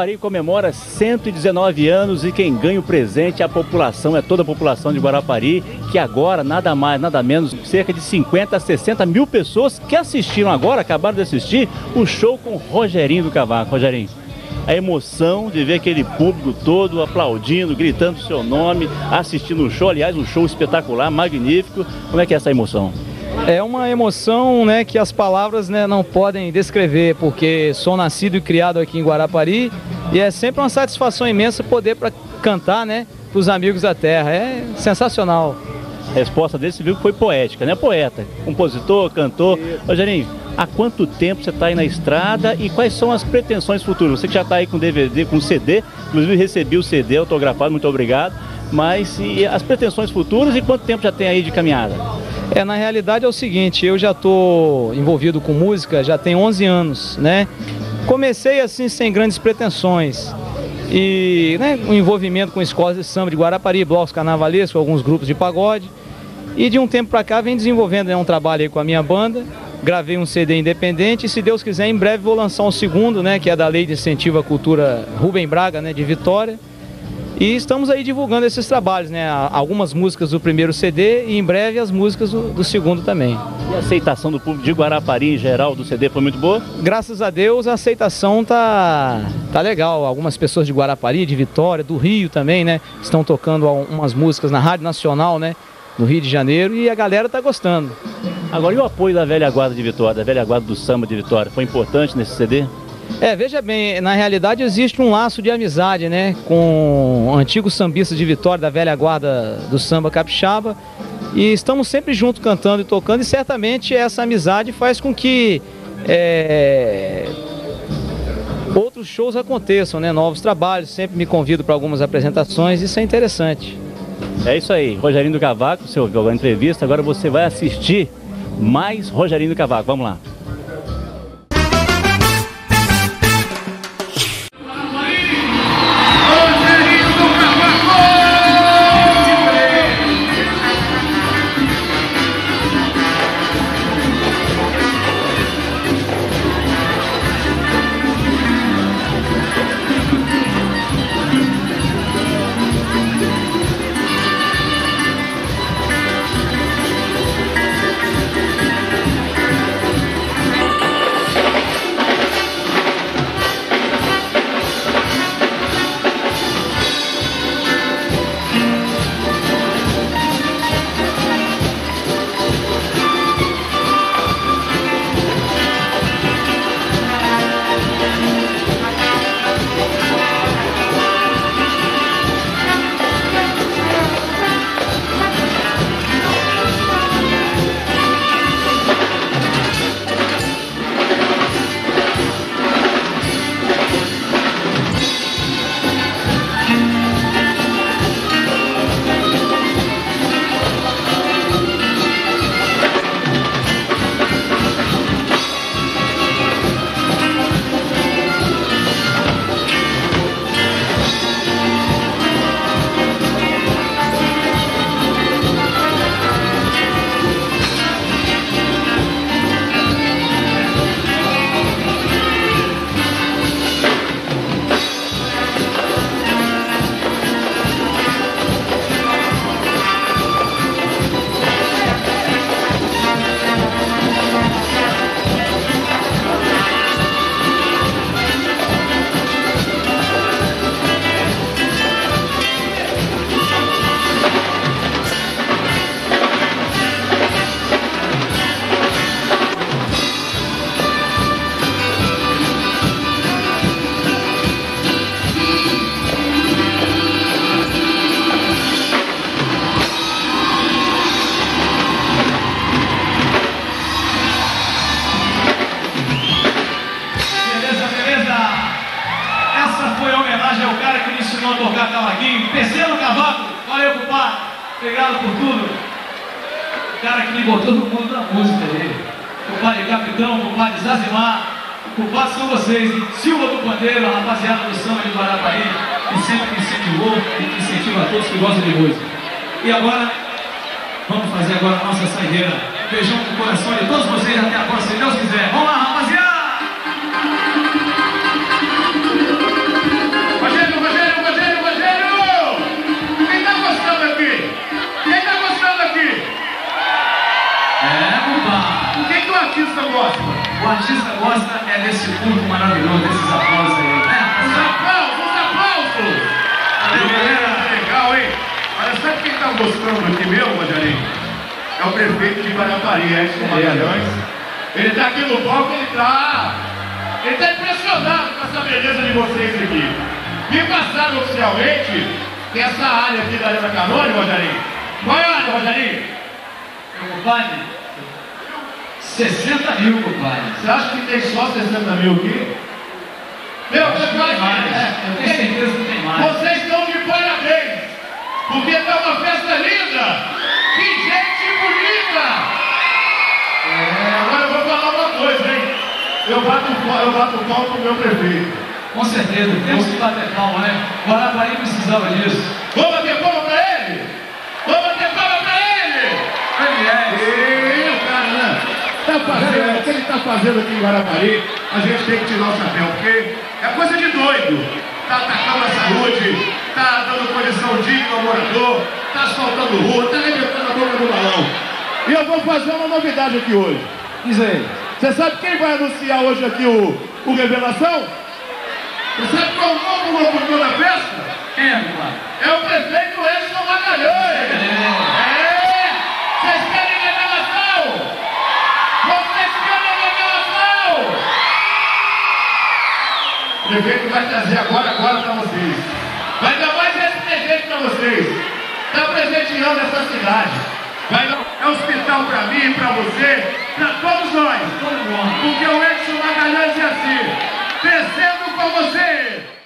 Guarapari comemora 119 anos e quem ganha o presente é a população, é toda a população de Guarapari, que agora, nada mais, nada menos, cerca de 50 a 60 mil pessoas que assistiram agora, acabaram de assistir, o show com Rogerinho do Cavaco. Rogerinho, a emoção de ver aquele público todo aplaudindo, gritando o seu nome, assistindo o show, aliás, um show espetacular, magnífico. Como é que é essa emoção? É uma emoção né, que as palavras né, não podem descrever, porque sou nascido e criado aqui em Guarapari e é sempre uma satisfação imensa poder pra cantar né, para os amigos da terra. É sensacional. A resposta desse viu foi poética, né? Poeta, compositor, cantor. Rogerinho, há quanto tempo você está aí na estrada e quais são as pretensões futuras? Você que já está aí com DVD, com CD, inclusive recebi o CD autografado, muito obrigado. Mas e as pretensões futuras e quanto tempo já tem aí de caminhada? É, na realidade é o seguinte, eu já estou envolvido com música já tem 11 anos, né? Comecei assim sem grandes pretensões. E né, um envolvimento com escolas de samba de Guarapari, blocos carnavalescos, alguns grupos de pagode. E de um tempo para cá vem desenvolvendo né, um trabalho com a minha banda. Gravei um CD independente e se Deus quiser em breve vou lançar um segundo, né, que é da Lei de Incentivo à Cultura Rubem Braga, né, de Vitória. E estamos aí divulgando esses trabalhos, né? Algumas músicas do primeiro CD e em breve as músicas do, do, segundo também. E a aceitação do público de Guarapari em geral do CD foi muito boa? Graças a Deus a aceitação tá, tá legal. Algumas pessoas de Guarapari, de Vitória, do Rio também, né? Estão tocando umas músicas na Rádio Nacional, né? No Rio de Janeiro e a galera tá gostando. Agora, e o apoio da velha guarda de Vitória, da velha guarda do samba de Vitória, foi importante nesse CD? É, veja bem, na realidade existe um laço de amizade, né, com antigos sambistas de Vitória, da velha guarda do samba capixaba, e estamos sempre juntos cantando e tocando, e certamente essa amizade faz com que é, outros shows aconteçam, né, novos trabalhos, sempre me convido para algumas apresentações, isso é interessante. É isso aí, Rogerinho do Cavaco, você ouviu a entrevista, agora você vai assistir mais Rogerinho do Cavaco, vamos lá. Obrigado por tudo. O cara que me botou no mundo da música aí. Compadre Capitão, compadre Zazimar. Culpados são vocês, Silva do Pandeiro, a rapaziada do samba de Guarapari, que sempre incentivou e que incentiva a todos que gostam de música. E agora, vamos fazer agora a nossa saideira. Beijão no coração de todos vocês, até agora, se Deus quiser. Vamos lá, rapaziada! Gostando aqui mesmo, Rogerinho? É o prefeito de Guarapari, Edson Magalhães. Ele tá aqui no palco, ele tá... Ele tá impressionado com essa beleza de vocês aqui. Me passaram oficialmente que essa área aqui da Arena Canone, Rogerinho. Qual é a área, Rogerinho? Meu compadre, 60 mil, compadre. Você acha que tem só 60 mil aqui? Meu, eu acho que mais. É, eu tenho certeza que tem mais. Vocês estão porque está uma festa linda. Que gente bonita! É, agora eu vou falar uma coisa, hein? Eu bato, eu bato palma pro meu prefeito. Com certeza, temos que bater palma, né? Guarapari precisava disso. Vamos bater palma para ele? Vamos bater palma para ele! Ele é está fazendo, o que ele está fazendo aqui em Guarapari, a gente tem que tirar o chapéu, porque é coisa de doido. Está atacando a saúde, está dando condição digna ao morador, está asfaltando rua, está levantando a boca do balão. E eu vou fazer uma novidade aqui hoje. Diz aí. Você sabe quem vai anunciar hoje aqui o, o Revelação? Você sabe qual é o novo locutor da festa? Quem é? É o prefeito Edson Magalhães. É! O prefeito vai trazer agora, agora para vocês. Vai dar mais esse tá presente para vocês. Está presenteando essa cidade. Vai dar hospital para mim, para você, para todos nós. Porque o Edson Magalhães é assim. Descendo com você.